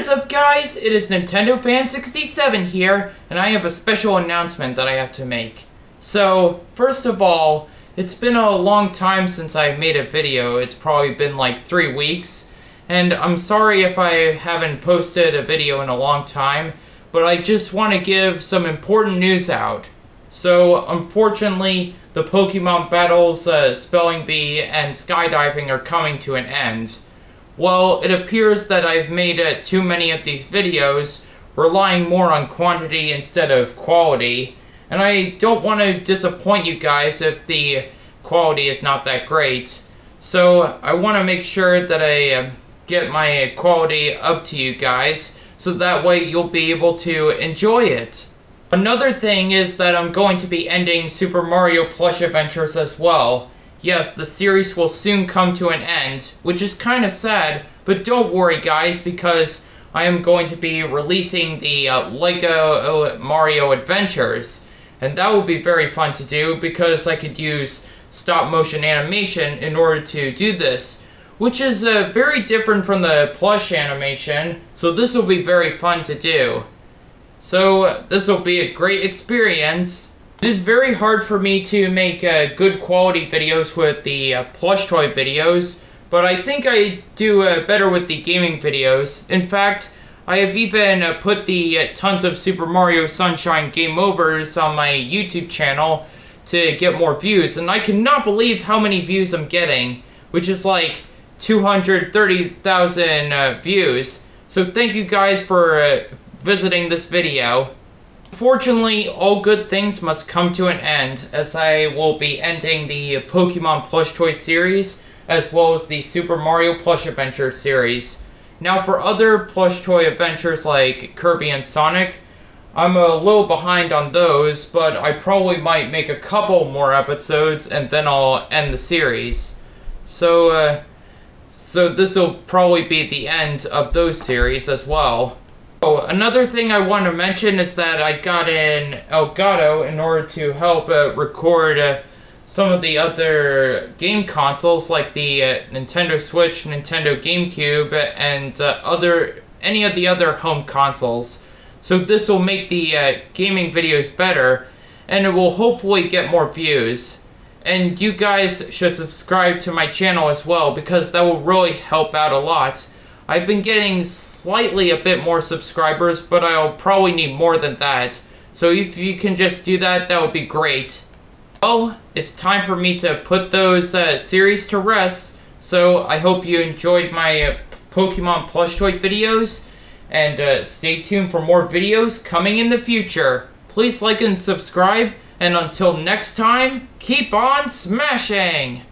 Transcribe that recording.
is up guys? It is Nintendo Fan 67 here, and I have a special announcement that I have to make. So, first of all, it's been a long time since I made a video. It's probably been like three weeks, and I'm sorry if I haven't posted a video in a long time, but I just want to give some important news out. So, unfortunately, the Pokemon battles, uh, Spelling Bee, and Skydiving are coming to an end. Well, it appears that I've made uh, too many of these videos, relying more on quantity instead of quality, and I don't want to disappoint you guys if the quality is not that great. So I want to make sure that I uh, get my quality up to you guys, so that way you'll be able to enjoy it. Another thing is that I'm going to be ending Super Mario Plush Adventures as well. Yes, the series will soon come to an end, which is kind of sad, but don't worry guys, because I am going to be releasing the uh, LEGO Mario Adventures, and that will be very fun to do, because I could use stop motion animation in order to do this, which is uh, very different from the plush animation, so this will be very fun to do. So, this will be a great experience, it is very hard for me to make uh, good quality videos with the uh, plush toy videos, but I think I do uh, better with the gaming videos. In fact, I have even uh, put the uh, tons of Super Mario Sunshine Game Overs on my YouTube channel to get more views, and I cannot believe how many views I'm getting, which is like 230,000 uh, views. So thank you guys for visiting this video. Fortunately, all good things must come to an end, as I will be ending the Pokemon Plush Toy series, as well as the Super Mario Plush Adventure series. Now for other plush toy adventures like Kirby and Sonic, I'm a little behind on those, but I probably might make a couple more episodes and then I'll end the series. So, uh, so this will probably be the end of those series as well. Oh, another thing I want to mention is that I got in Elgato in order to help uh, record uh, some of the other game consoles like the uh, Nintendo Switch, Nintendo GameCube, and uh, other any of the other home consoles. So this will make the uh, gaming videos better, and it will hopefully get more views. And you guys should subscribe to my channel as well because that will really help out a lot. I've been getting slightly a bit more subscribers, but I'll probably need more than that. So if you can just do that, that would be great. Well, it's time for me to put those uh, series to rest. So I hope you enjoyed my uh, Pokemon plush toy videos. And uh, stay tuned for more videos coming in the future. Please like and subscribe. And until next time, keep on smashing!